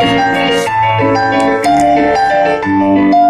Thank you.